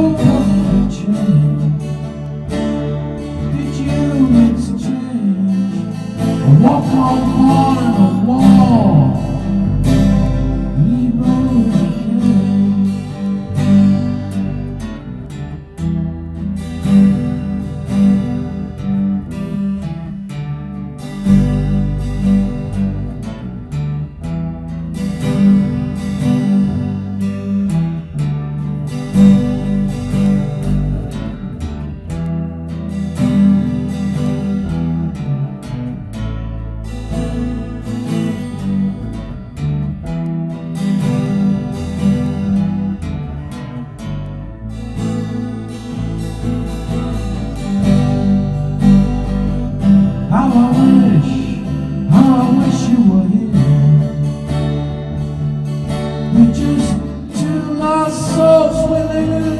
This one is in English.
Oh. Reaches to my souls swimming